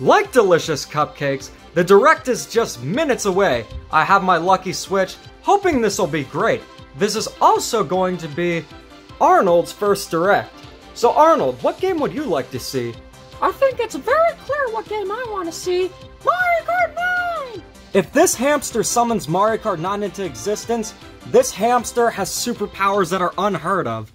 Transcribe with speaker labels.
Speaker 1: Like delicious cupcakes, the direct is just minutes away. I have my lucky switch, hoping this will be great. This is also going to be Arnold's first direct. So Arnold, what game would you like to see?
Speaker 2: I think it's very clear what game I want to see. Mario Kart 9!
Speaker 1: If this hamster summons Mario Kart 9 into existence, this hamster has superpowers that are unheard of.